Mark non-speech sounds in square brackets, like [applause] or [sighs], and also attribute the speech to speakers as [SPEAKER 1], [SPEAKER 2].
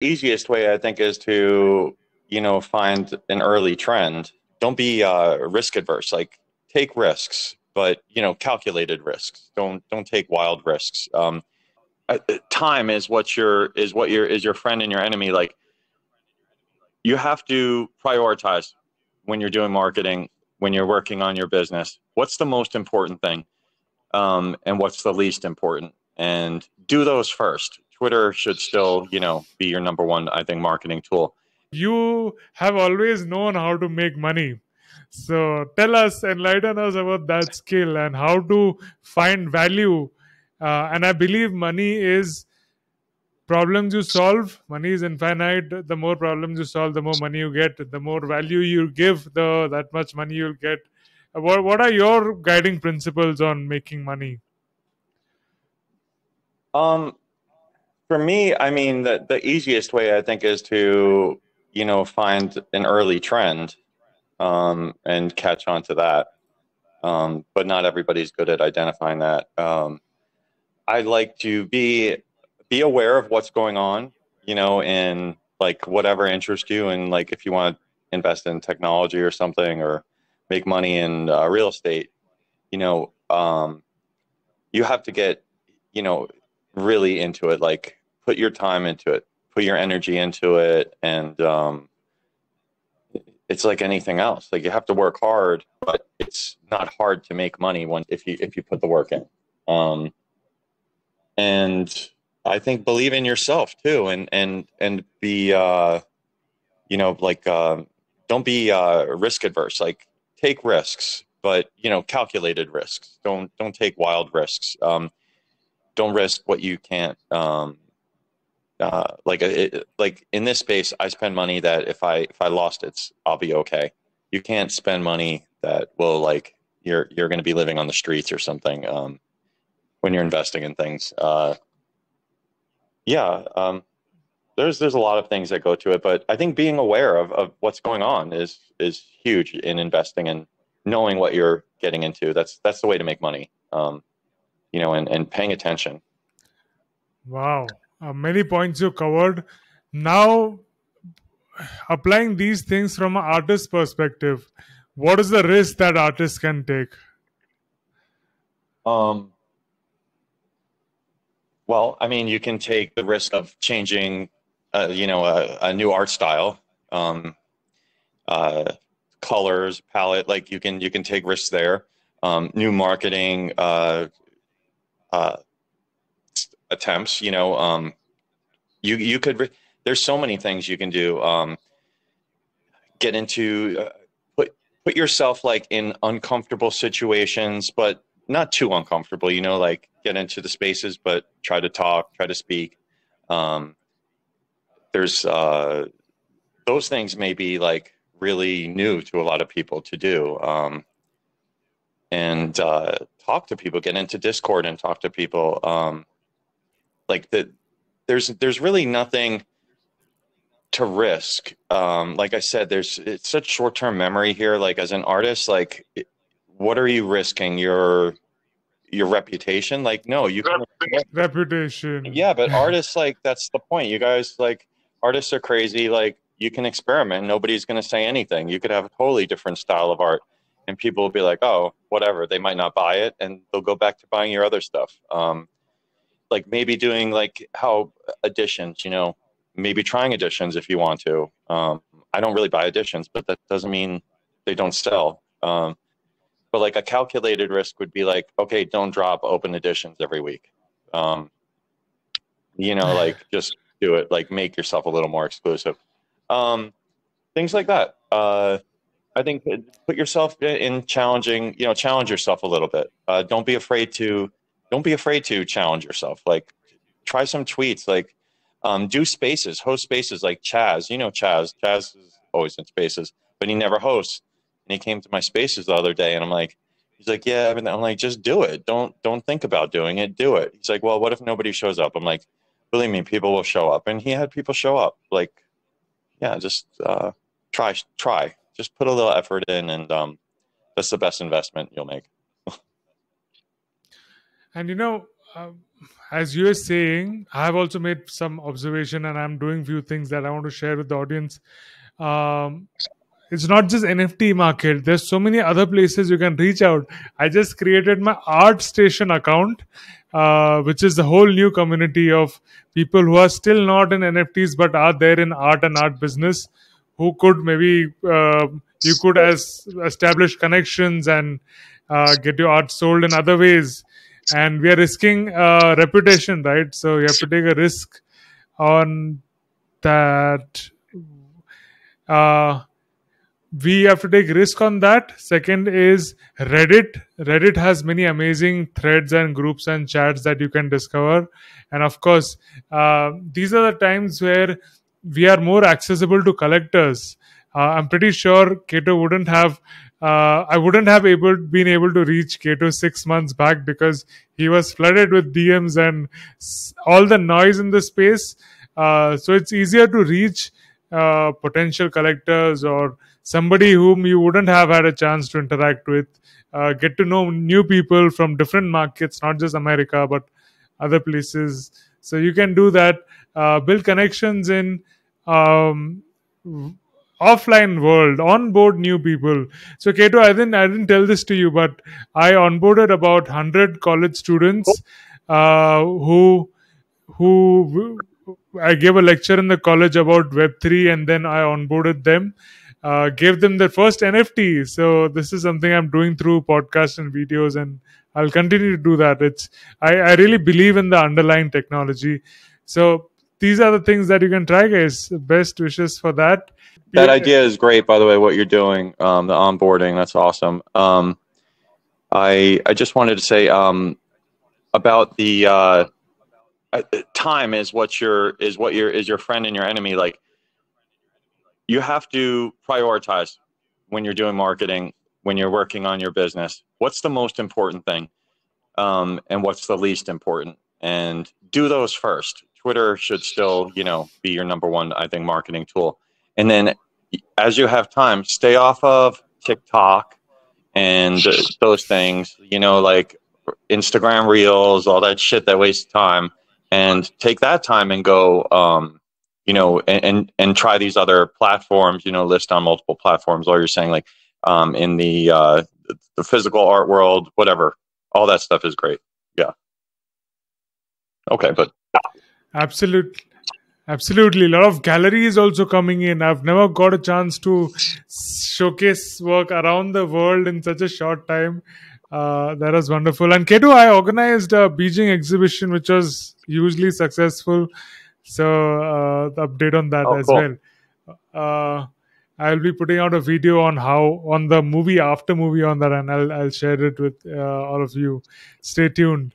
[SPEAKER 1] easiest way I think is to you know find an early trend. Don't be uh, risk adverse. Like take risks, but you know calculated risks. Don't don't take wild risks. Um, uh, time is what your is what your is your friend and your enemy. Like you have to prioritize when you're doing marketing, when you're working on your business. What's the most important thing, um, and what's the least important, and do those first Twitter should still, you know, be your number one, I think, marketing tool.
[SPEAKER 2] You have always known how to make money. So tell us, enlighten us about that skill and how to find value. Uh, and I believe money is problems you solve. Money is infinite. The more problems you solve, the more money you get. The more value you give, the that much money you'll get. What What are your guiding principles on making money?
[SPEAKER 1] Um, for me, I mean, the, the easiest way I think is to, you know, find an early trend um, and catch on to that. Um, but not everybody's good at identifying that. Um, I like to be be aware of what's going on, you know, in like whatever interests you, and like if you want to invest in technology or something, or make money in uh, real estate, you know, um, you have to get, you know, really into it. Like put your time into it, put your energy into it, and um, it's like anything else. Like you have to work hard, but it's not hard to make money when if you if you put the work in. Um, and I think believe in yourself too, and and and be uh, you know like uh, don't be uh, risk adverse. Like take risks, but you know calculated risks. Don't don't take wild risks. Um, don't risk what you can't um, uh, like it, like in this space, I spend money that if I if I lost it, I'll be okay. You can't spend money that will like you're you're going to be living on the streets or something um, when you're investing in things. Uh, yeah, um, there's there's a lot of things that go to it, but I think being aware of, of what's going on is is huge in investing and knowing what you're getting into. That's that's the way to make money. Um, you know, and, and paying attention.
[SPEAKER 2] Wow uh, many points you covered. Now, applying these things from an artist perspective, what is the risk that artists can take?
[SPEAKER 1] Um, well, I mean, you can take the risk of changing, uh, you know, a, a, new art style, um, uh, colors, palette. Like you can you can take risks there. Um, new marketing, uh, uh attempts. You know, um, you you could. Re- there's so many things you can do. Um, get into uh, put put yourself like in uncomfortable situations, but not too uncomfortable. You know, like get into the spaces, but try to talk, try to speak. Um, there's uh, those things may be like really new to a lot of people to do. Um, and uh, talk to people, get into Discord and talk to people. Um, like the there's there's really nothing to risk. Um, like I said, there's it's such short term memory here. Like as an artist, like what are you risking? Your your reputation? Like no, you can
[SPEAKER 2] reputation.
[SPEAKER 1] Yeah, but artists like that's the point. You guys like artists are crazy. Like you can experiment. Nobody's going to say anything. You could have a totally different style of art, and people will be like, "Oh, whatever." They might not buy it, and they'll go back to buying your other stuff. Um, like maybe doing like how editions, you know, maybe trying editions if you want to. Um, I don't really buy editions, but that doesn't mean they don't sell. Um, but like a calculated risk would be like, okay, don't drop open editions every week. Um, you know, [sighs] like just do it, like make yourself a little more exclusive. Um, things like that. Uh, I think put yourself in challenging, you know, challenge yourself a little bit. Uh, don't be afraid to don't be afraid to challenge yourself. Like try some tweets, like um, do spaces, host spaces like Chaz. You know Chaz. Chaz is always in spaces, but he never hosts. And he came to my spaces the other day, and I'm like, he's like, yeah. I'm like, just do it. Don't don't think about doing it. Do it. He's like, well, what if nobody shows up? I'm like, believe me, people will show up. And he had people show up. Like, yeah, just uh, try try. Just put a little effort in, and um, that's the best investment you'll make.
[SPEAKER 2] And you know, uh, as you're saying, I have also made some observation, and I'm doing few things that I want to share with the audience. Um, it's not just nft market. There's so many other places you can reach out. I just created my Art Station account uh, which is the whole new community of people who are still not in nfts but are there in art and art business who could maybe uh, you could as establish connections and uh, get your art sold in other ways and we are risking uh, reputation right? So you have to take a risk on that uh, we have to take risk on that. Second is reddit. Reddit has many amazing threads and groups and chats that you can discover. And of course uh, these are the times where we are more accessible to collectors. Uh, i'm pretty sure kato wouldn't have uh, i wouldn't have able been able to reach kato six months back because he was flooded with dms and all the noise in the space. Uh, so it's easier to reach uh, potential collectors or somebody whom you wouldn't have had a chance to interact with, uh, get to know new people from different markets, not just America, but other places. So you can do that, uh, build connections in um, offline world, onboard new people. So Kato, I didn't I didn't tell this to you, but I onboarded about hundred college students uh, who who I gave a lecture in the college about Web3 and then I onboarded them, uh, gave them their first NFT. So this is something I'm doing through podcasts and videos and I'll continue to do that. It's I, I really believe in the underlying technology. So these are the things that you can try, guys. Best wishes for that.
[SPEAKER 1] That idea is great, by the way, what you're doing, um, the onboarding. That's awesome. Um, I I just wanted to say um, about the uh, uh, time is what your is what your is your friend and your enemy like you have to prioritize when you're doing marketing when you're working on your business what's the most important thing um, and what's the least important and do those first twitter should still you know be your number one i think marketing tool and then as you have time stay off of tiktok and those things you know like instagram reels all that shit that wastes time. And take that time and go um, you know and, and, and try these other platforms you know list on multiple platforms or you're saying like um, in the uh, the physical art world whatever. All that stuff is great. Yeah. Okay but
[SPEAKER 2] absolutely absolutely a lot of galleries also coming in i've never got a chance to showcase work around the world in such a short time uh, that was wonderful. And Kato, I organized a Beijing exhibition, which was hugely successful. So uh, the update on that oh, as cool. well. Uh, I'll be putting out a video on how on the movie after movie on that, and I'll I'll share it with uh, all of you. Stay tuned.